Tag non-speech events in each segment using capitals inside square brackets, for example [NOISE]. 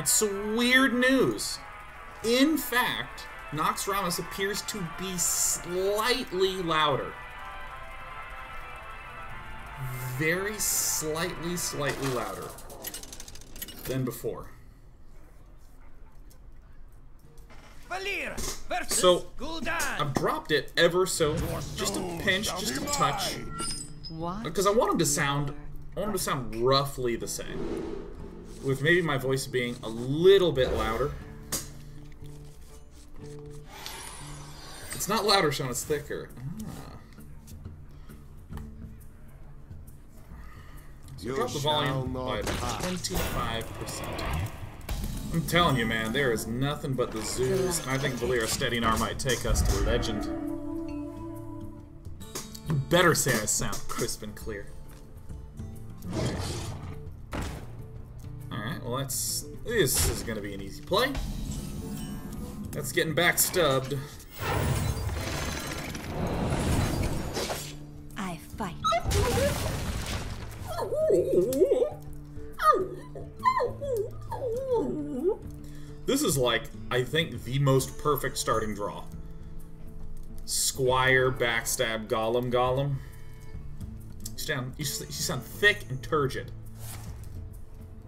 Alright, so weird news. In fact, Naxxramas appears to be slightly louder. Very slightly, slightly louder than before. So, I've dropped it ever so, just a pinch, just a touch. Because I want him to sound, I want him to sound roughly the same. With maybe my voice being a little bit louder. It's not louder, Sean, it's thicker. Ah. So drop the volume by 25%. I'm telling you, man, there is nothing but the zoos, and I think Valeera Stedinar might take us to legend. You better say I sound crisp and clear. Well that's... This is gonna be an easy play. That's getting back stubbed. I fight. This is like, I think, the most perfect starting draw. Squire, backstab, Golem, Golem. You sound, you sound thick and turgid.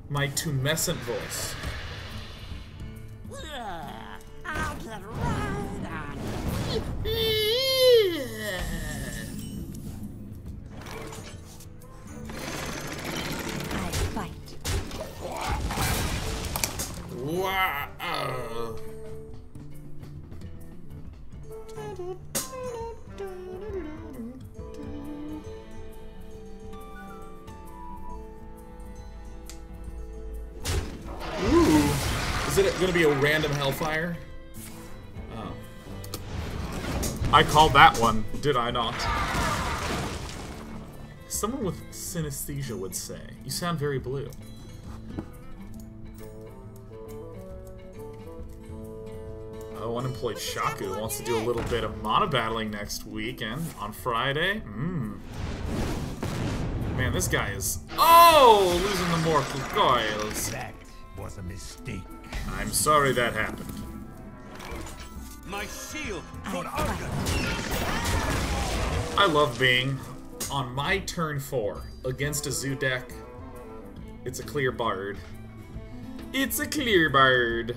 My tumescent voice. Gonna be a random hellfire? Oh. I called that one, did I not? Someone with synesthesia would say, you sound very blue. Oh, unemployed Shaku wants to do a little bit of mono battling next weekend on Friday. Mmm. Man, this guy is. Oh, losing the mortal coils. Was a mistake. I'm sorry that happened. My shield I fight. I love being on my turn four against a zoo deck. It's a clear bard. It's a clear bard.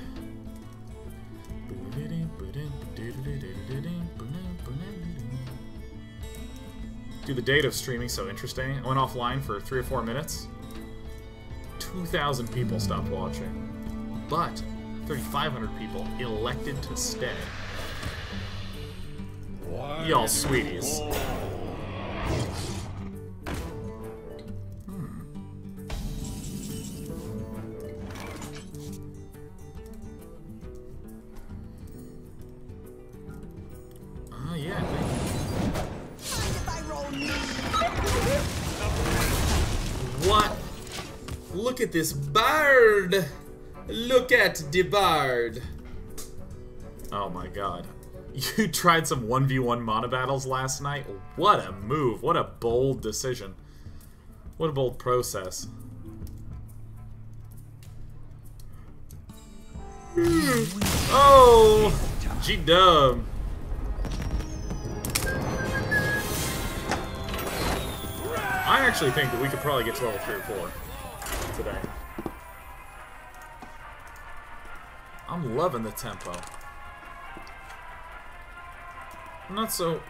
Do the date of streaming so interesting. I went offline for three or four minutes. 2,000 people stopped watching. But 3,500 people elected to stay. Y'all sweeties. Look at this bird! Look at the bird! Oh my god. [LAUGHS] You tried some 1v1 mono battles last night? What a move. What a bold decision. What a bold process. Hmm. Oh! G-dub. I actually think that we could probably get to level 3 or 4 today. I'm loving the tempo. I'm not so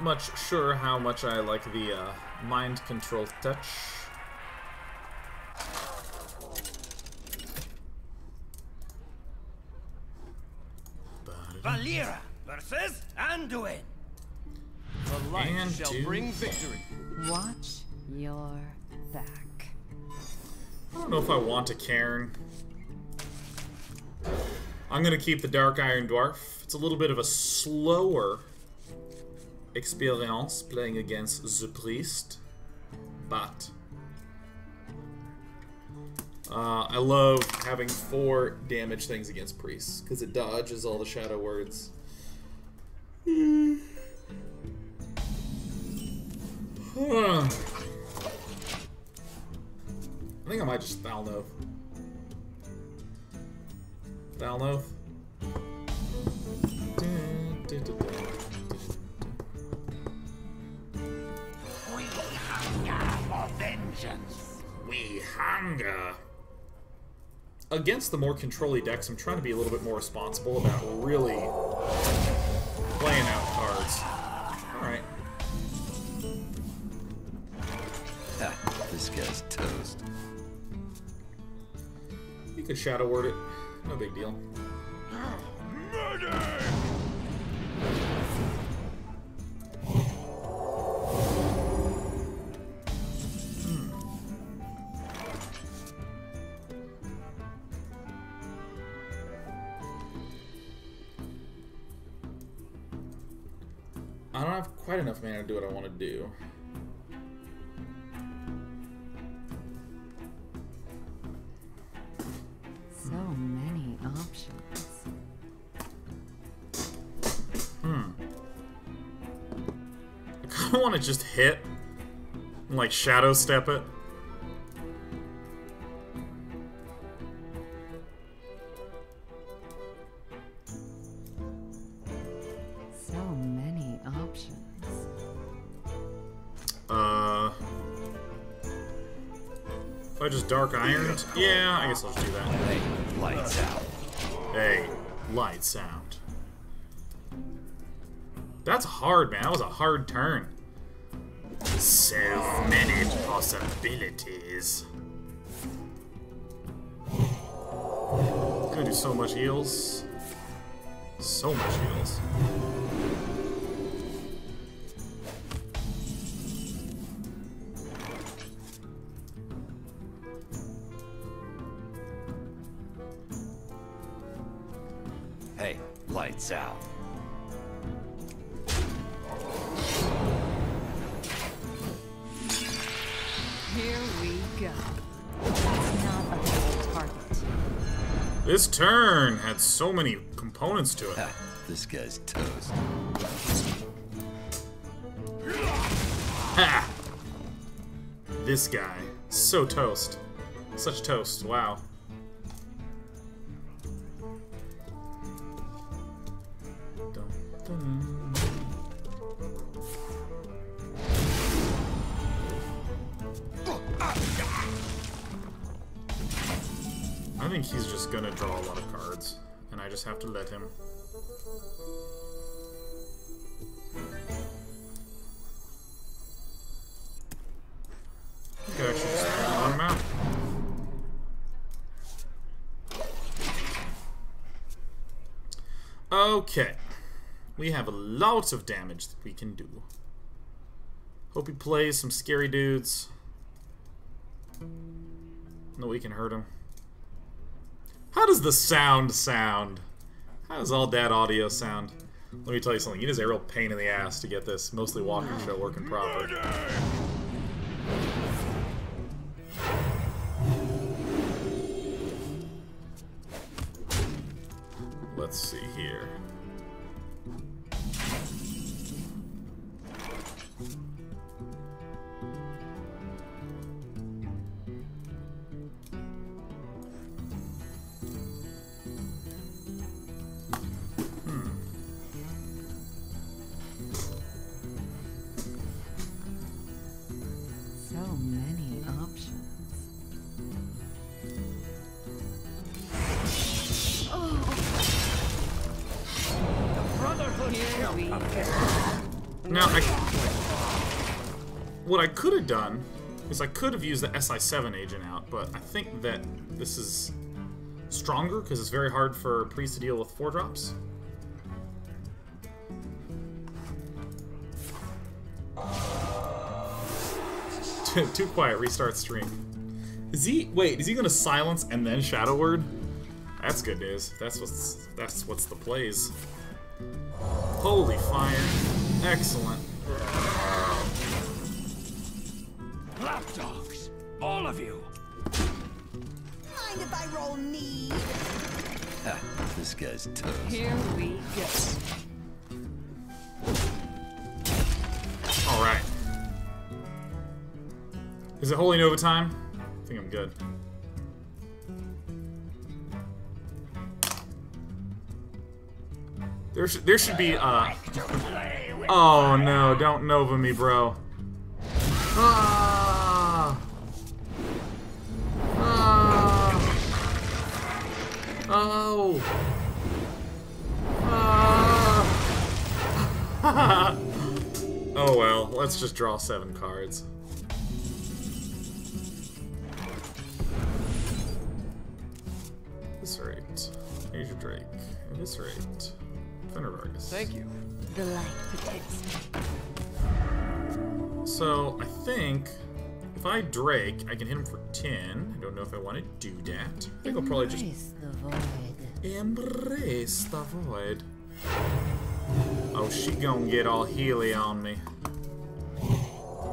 much sure how much I like the uh, mind control touch. Valeera versus Anduin. The light And shall bring victory. Watch your back. Don't know if I want a Cairne. I'm gonna keep the Dark Iron Dwarf. It's a little bit of a slower experience playing against the Priest, but uh, I love having four damage things against priests because it dodges all the shadow words. Huh. [SIGHS] I think I might just foul no. Valnoth. We hunger for vengeance. We hunger. Against the more controlly decks, I'm trying to be a little bit more responsible about really playing out could shadow word it. No big deal. I kind of want to just hit and like shadow step it. So many options. Uh, if I just dark ironed, yeah, I guess I'll just do that. Hey, lights out. Hey, light sound. That's hard, man. That was a hard turn. So many possibilities. Gonna do so much heals. So much heals. Hey, lights out. This turn had so many components to it. This guy's toast. Ha! This guy. So toast. Such toast. Wow. I think he's just gonna draw a lot of cards, and I just have to let him. Okay. We have a lot of damage that we can do. Hope he plays some scary dudes. No, we can hurt him. How does the sound sound? How does all that audio sound? Let me tell you something. It is a real pain in the ass to get this mostly walking show working proper. Let's see here. Done is I could have used the SI7 agent out, but I think that this is stronger because it's very hard for Priest to deal with four drops. [LAUGHS] Too, too quiet. Restart stream. Is he? Wait, is he gonna silence and then Shadow Word? That's good news. That's what's that's what's the plays. Holy fire! Excellent. This guy's toast. Here we go. All right. Is it Holy Nova time? I think I'm good. There should there should be uh. Oh no! Don't Nova me, bro. Ah. Oh. Ah. [LAUGHS] oh well, let's just draw seven cards. Eviscerate. Azure Drake. Eviscerate. Fenrir Vargas. Thank you. The light protects me. So, I think if I Drake, I can hit him for 10. I don't know if I want to do that. I think I'll probably just Embrace the void. embrace the void. Oh, she gonna get all healy on me.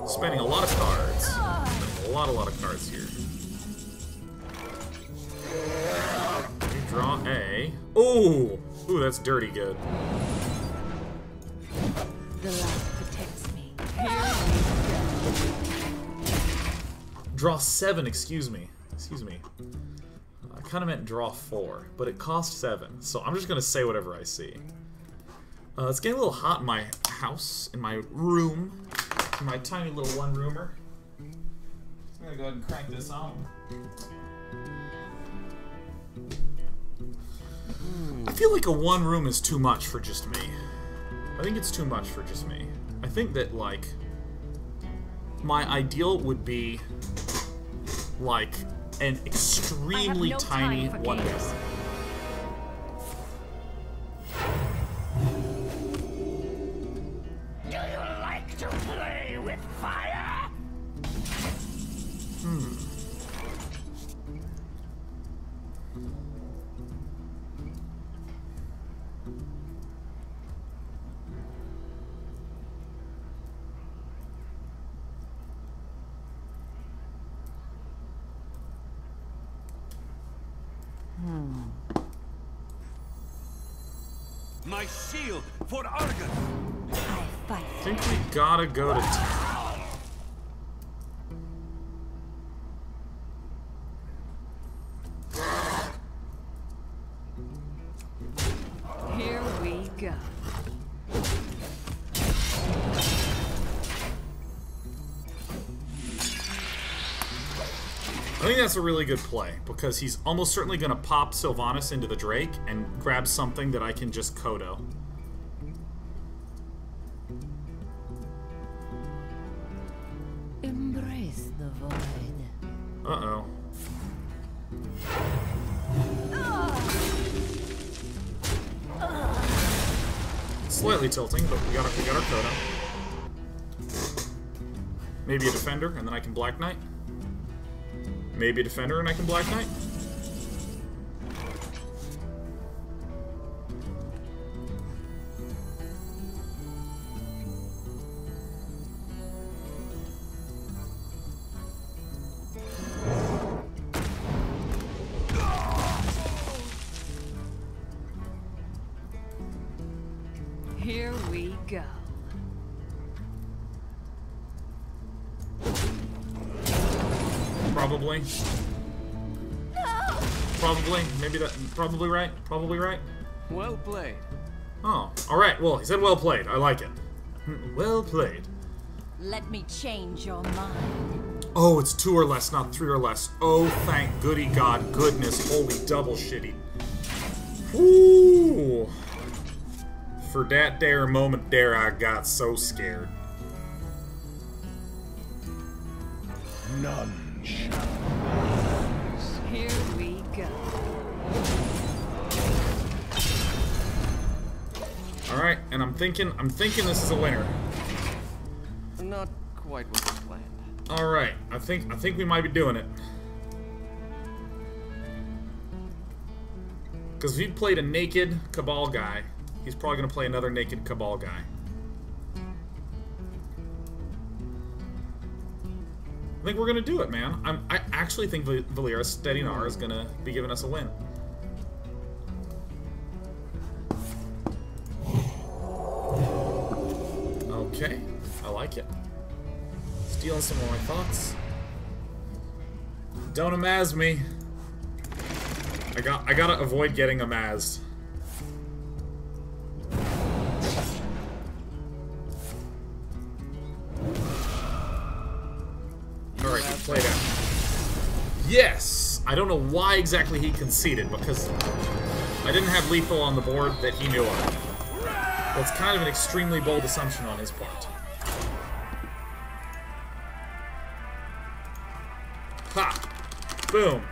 Spending a lot of cards. Spending a lot, a lot of cards here. We draw a. Ooh! Ooh, that's dirty good. Draw seven, excuse me. Excuse me. I kind of meant draw four, but it cost seven, so I'm just gonna say whatever I see. Uh, it's getting a little hot in my house, in my room, in my tiny little one-roomer. I'm gonna go ahead and crank this on. I feel like a one room is too much for just me. I think it's too much for just me. I think that, like, my ideal would be like an extremely no tiny one games. My shield for Argon! I fight. I think we gotta go to that's a really good play because he's almost certainly gonna pop Sylvanas into the Drake and grab something that I can just Kodo. Embrace the void. Uh oh. Slightly tilting, but we got our, we got our Kodo. Maybe a defender, and then I can Black Knight. Maybe a defender, and I can Black Knight. Probably. Maybe that. Probably right. Probably right. Well played. Oh, all right. Well, he said well played. I like it. [LAUGHS] Well played. Let me change your mind. Oh, it's two or less, not three or less. Oh, thank goody god goodness. Holy double shitty. Ooh. For that there moment there, I got so scared. None shall. All right, and I'm thinking, I'm thinking this is a winner. Not quite what was planned. All right, I think, I think we might be doing it. Because if he played a naked Cabal guy, he's probably gonna play another naked Cabal guy. I think we're gonna do it, man. I'm, I actually think Val- Valeera Stedinar is gonna be giving us a win. Stealing some of my thoughts. Don't amaz me. I got I gotta avoid getting amazed. Alright, you played out. Yes! I don't know why exactly he conceded, because I didn't have lethal on the board that he knew of. That's kind of an extremely bold assumption on his part. Ha! Boom.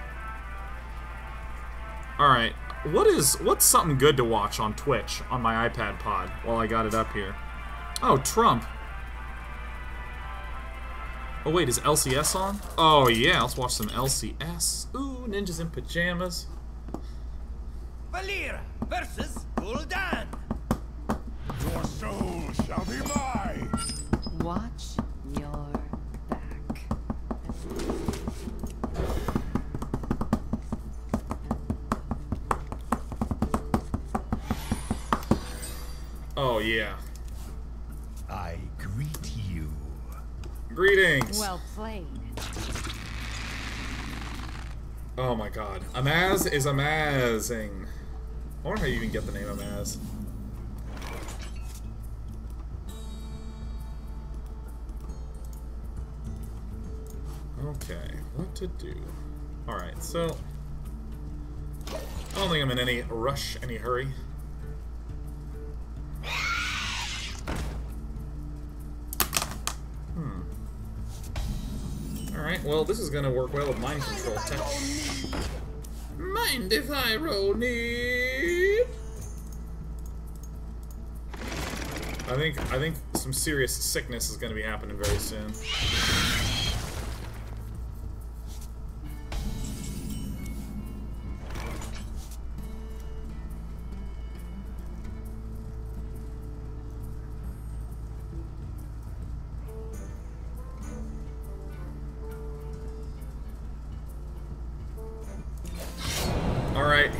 Alright. What is what's something good to watch on Twitch on my iPad pod while I got it up here? Oh, Trump. Oh wait, is LCS on? Oh yeah, let's watch some LCS. Ooh, ninjas in pajamas. Valeera versus Gul'dan. Yeah. I greet you. Greetings. Well played. Oh my god. Amaz is amazing. I wonder how you even get the name Amaz. Okay, what to do? Alright, so... I don't think I'm in any rush, any hurry. Well, this is gonna work well with mind control tech. Mind if I roll knee? I think I think some serious sickness is gonna be happening very soon.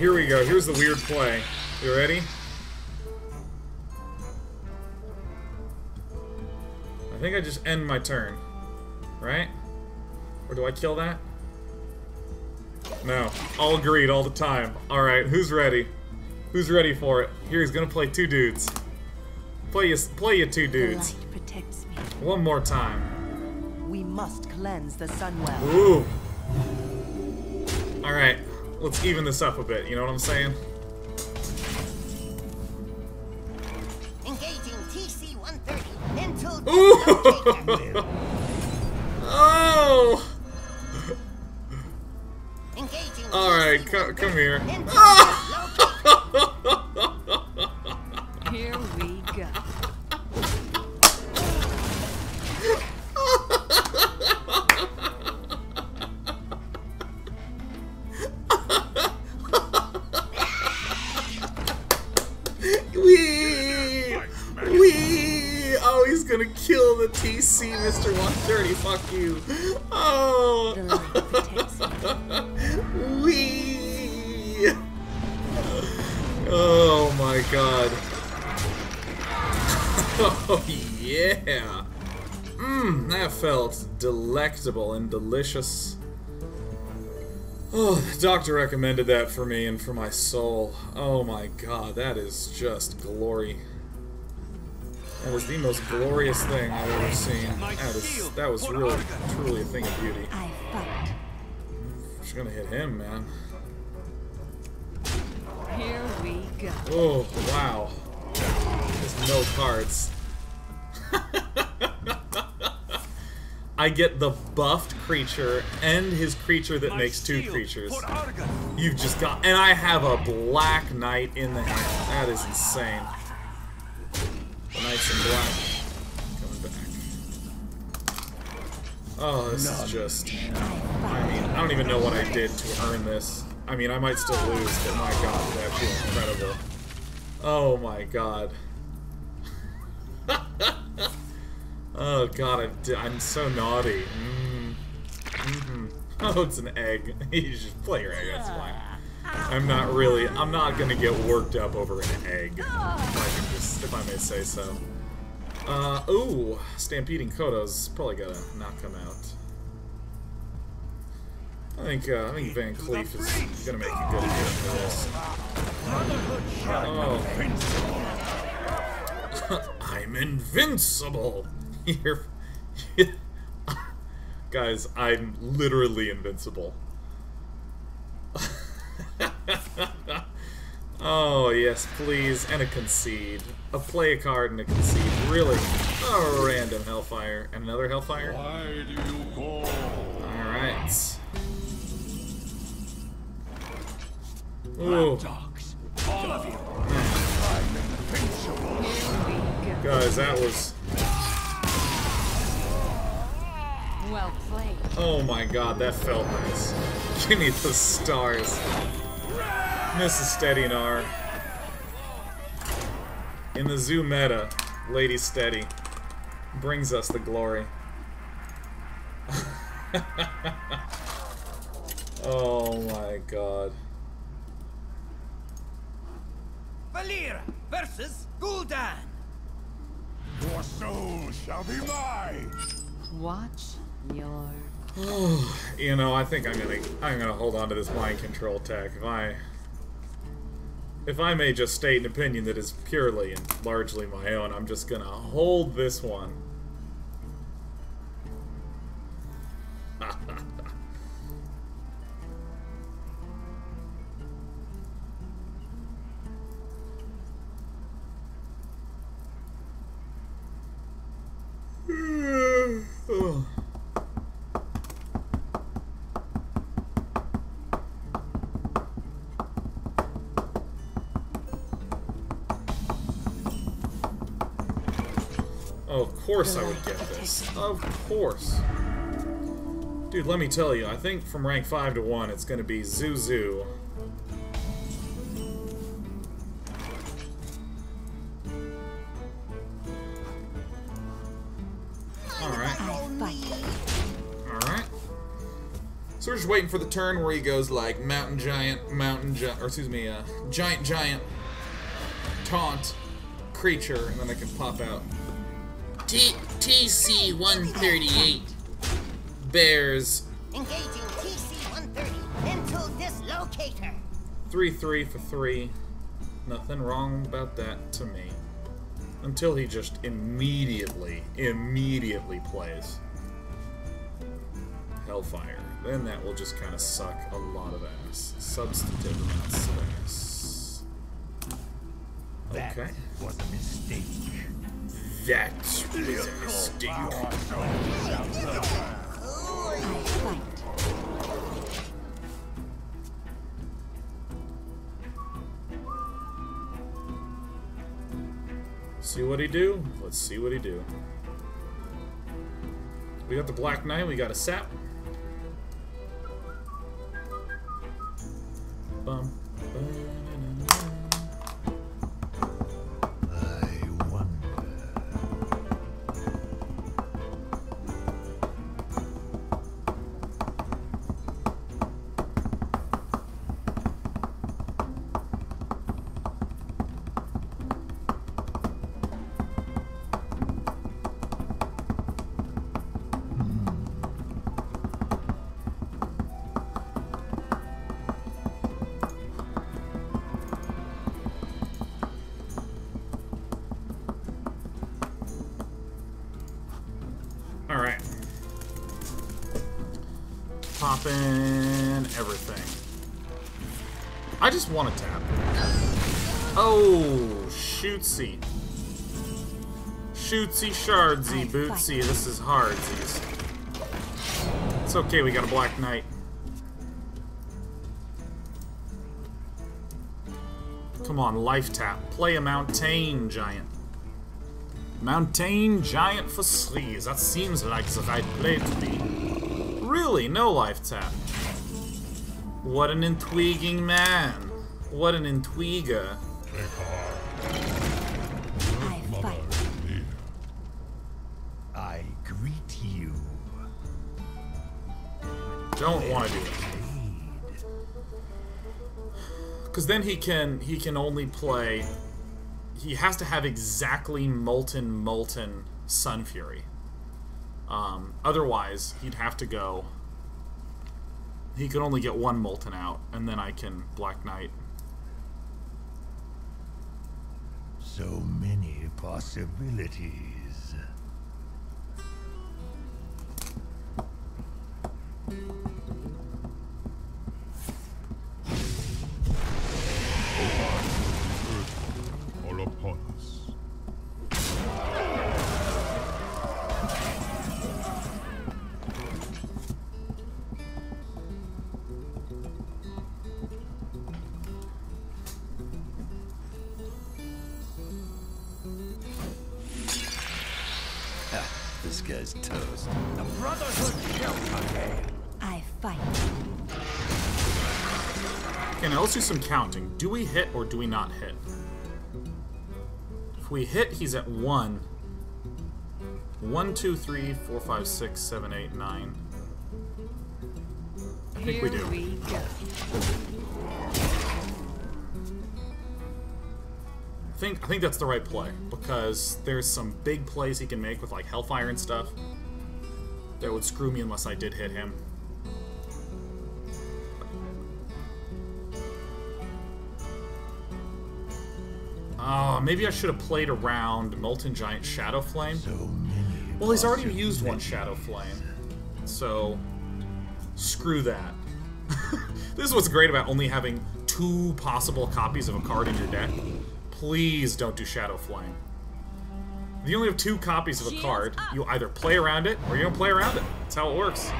Here we go. Here's the weird play. You ready? I think I just end my turn. Right? Or do I kill that? No. All agreed all the time. Alright, who's ready? Who's ready for it? Here, he's gonna play two dudes. Play you, play you two dudes. light protects me. One more time. We must cleanse the Sunwell. Ooh. Alright, let's even this up a bit, you know what I'm saying? Engaging TC-130 until [LAUGHS] Ooh! [LAUGHS] oh! Engaging Alright, co come here. Here ah! Fuck you. [LAUGHS] Oh! The light protects me. Wee! Oh my god. [LAUGHS] Oh yeah! Mmm, that felt delectable and delicious. Oh, the doctor recommended that for me and for my soul. Oh my god, that is just glory. That is the most glorious thing I've ever seen. That is that was really truly a thing of beauty. I fight. She's gonna hit him, man. Here we go. Oh, wow. There's no cards. I get the buffed creature and his creature that My makes two creatures. You've just got, and I have a black knight in the hand. That is insane. The knights in black coming back. Oh, this is just. I mean, I don't even know what I did to earn this. I mean, I might still lose, but my god, that feels incredible. Oh my god. [LAUGHS] oh god, I am so naughty. Mm. hmm [LAUGHS] Oh, it's an egg. [LAUGHS] you just play your egg, that's fine. I'm not really, I'm not gonna get worked up over an egg. If I just, if I may say so. Uh, ooh, Stampeding Kodo's probably gonna knock him out. I think, uh, I think VanCleef is gonna make a good addition to this. Oh. [LAUGHS] I'm invincible! [LAUGHS] You're... [LAUGHS] Guys, I'm literally invincible. Oh, yes, please. And a concede. A play a card and a concede. Really? A random Hellfire. And another Hellfire? Why do you call? Alright. Ooh. Dogs. Here we go. Guys, that was... Well played. Oh my god, that felt nice. Give me the stars. Mrs. Steadynar. In the zoo meta, Lady Steady brings us the glory. [LAUGHS] oh my god. Valeera versus Gul'dan. Your soul shall be mine. Watch your [SIGHS] You know, I think I'm gonna I'm gonna hold on to this mind control tech. If I if I may just state an opinion that is purely and largely my own, I'm just gonna hold this one. Course I would get this. Of course. Dude, let me tell you, I think from rank 5 to 1, it's going to be Zuzu. Alright. Alright. So we're just waiting for the turn where he goes like mountain giant, mountain giant, or excuse me, uh, giant giant, taunt, creature, and then I can pop out. T TC 138 Bears Engaging TC-130 into dislocator. 3 3 for 3. Nothing wrong about that to me. Until he just immediately, immediately plays Hellfire. Then that will just kind of suck a lot of ass. Substantive amounts of ass. That Okay. was a mistake. That was a mistake. See what he do? Let's see what he do. We got the Black Knight, we got a sap. Bum. Poppin' everything. I just want to tap. Oh, shootsy. Shootsy, shardsy, bootsy. This is hardsies. It's okay, we got a Black Knight. Come on, life tap. Play a mountain giant. Mountain giant for sleaze. That seems like the right play to be. Really, no life tap. What an intriguing man. What an intriguer. I fight. I greet you. Don't want to do it. Because then he can he can only play. He has to have exactly molten molten Sunfury. Um, otherwise, he'd have to go. He could only get one molten out, and then I can Black Knight. So many possibilities. Let's do some counting. Do we hit or do we not hit? If we hit, he's at 1. 1, 2, 3, 4, 5, 6, 7, 8, 9. I think Here we do. we. I think I think that's the right play because there's some big plays he can make with like Hellfire and stuff that would screw me unless I did hit him. Oh, maybe I should have played around Molten Giant Shadow Flame. So. Well, he's already used one Shadow Flame, so screw that. [LAUGHS] this is what's great about only having two possible copies of a card in your deck. Please don't do Shadow Flame. If you only have two copies of a card, you either play around it or you don't play around it. That's how it works.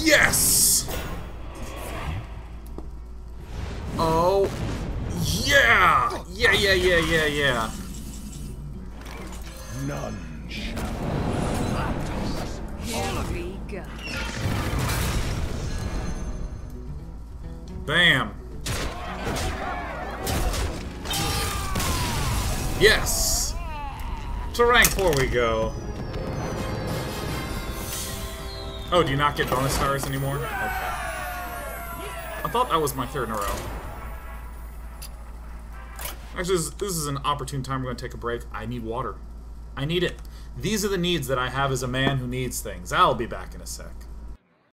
Yes! Oh, yeah! Yeah, yeah, yeah, yeah, yeah. None shall. Here we go. Bam. Yes! To rank 4 we go. Oh, do you not get bonus stars anymore? Okay. I thought that was my third in a row. Actually, this, this is an opportune time. We're going to take a break. I need water. I need it. These are the needs that I have as a man who needs things. I'll be back in a sec.